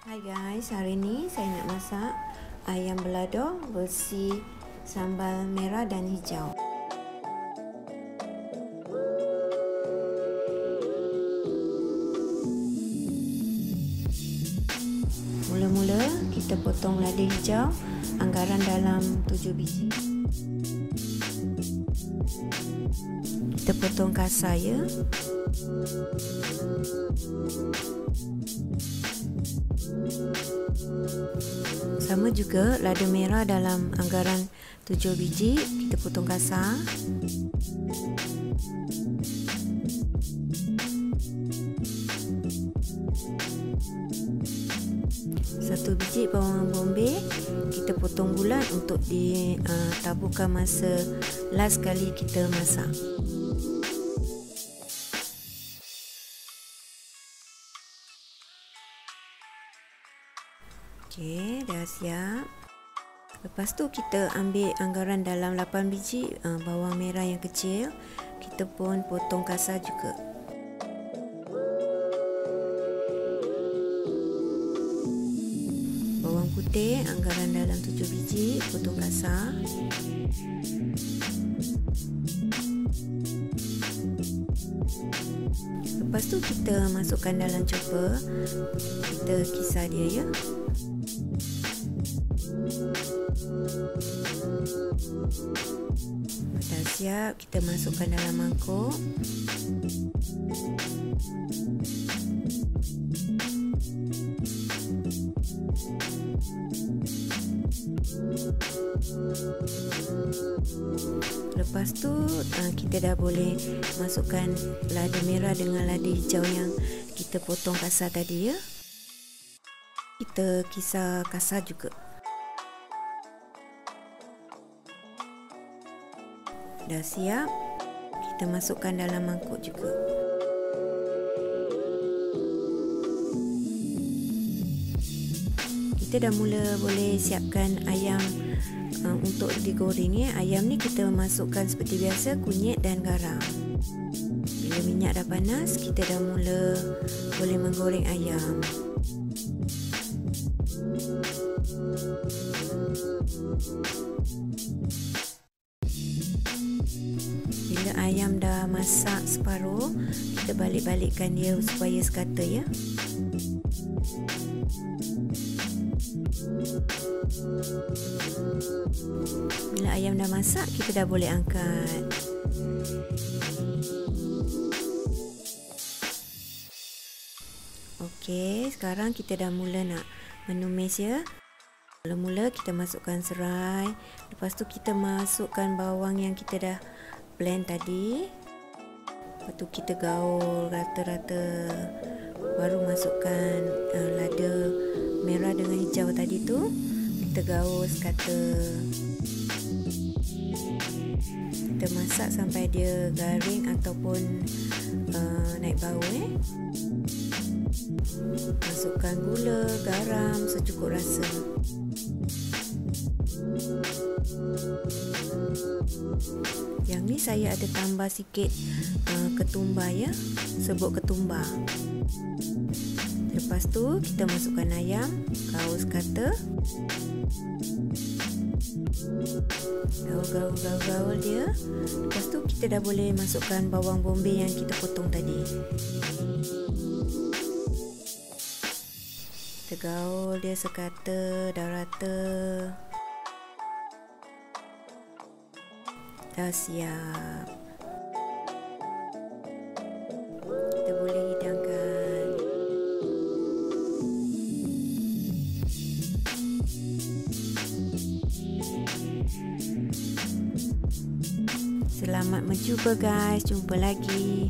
Hai guys, hari ni saya nak masak ayam belado versi sambal merah dan hijau. Mula-mula kita potong lada hijau anggaran dalam 7 biji. Kita potong kasar ya. Sama juga lada merah dalam anggaran 7 biji kita potong kasar. Satu biji bawang bombay kita potong bulat untuk ditaburkan uh, masa last kali kita masak. Okey, dah siap. Lepas tu kita ambil anggaran dalam 8 biji uh, bawang merah yang kecil. Kita pun potong kasar juga. Putih anggaran dalam 7 biji potong kasar. Lepas tu kita masukkan dalam chopper. Kita kisar dia ya. Dah siap, kita masukkan dalam mangkuk. Lepas tu uh, kita dah boleh masukkan lada merah dengan lada hijau yang kita potong kasar tadi ya. Kita kisar kasar juga. Dah siap. Kita masukkan dalam mangkuk juga. Kita dah mula boleh siapkan ayam uh, untuk digoreng ya. Ayam ni kita masukkan seperti biasa kunyit dan garam. Bila minyak dah panas, kita dah mula boleh menggoreng ayam. Bila ayam dah masak separuh, kita balik-balikkan dia supaya sekata ya. Bila ayam dah masak, kita dah boleh angkat. Okey, sekarang kita dah mula nak menumis ya. Mula-mula kita masukkan serai, lepas tu kita masukkan bawang yang kita dah blend tadi. Lepas tu kita gaul rata-rata. Baru masukkan uh, lada merah dengan hijau tadi tu. Kita gaul sekata. Kita masak sampai dia garing ataupun uh, naik bau eh. Masukkan gula, garam secukup rasa. Yang ni saya ada tambah sikit uh, ketumbar ya. Sebut ketumbar. Lepas tu kita masukkan ayam, kaus kata. Gaul-gaul-gaul dia. Lepas tu kita dah boleh masukkan bawang bombay yang kita potong tadi. Kita gaul dia sekata dah rata. Dah siap. Kita boleh hidangkan. Selamat mencuba guys. Jumpa lagi.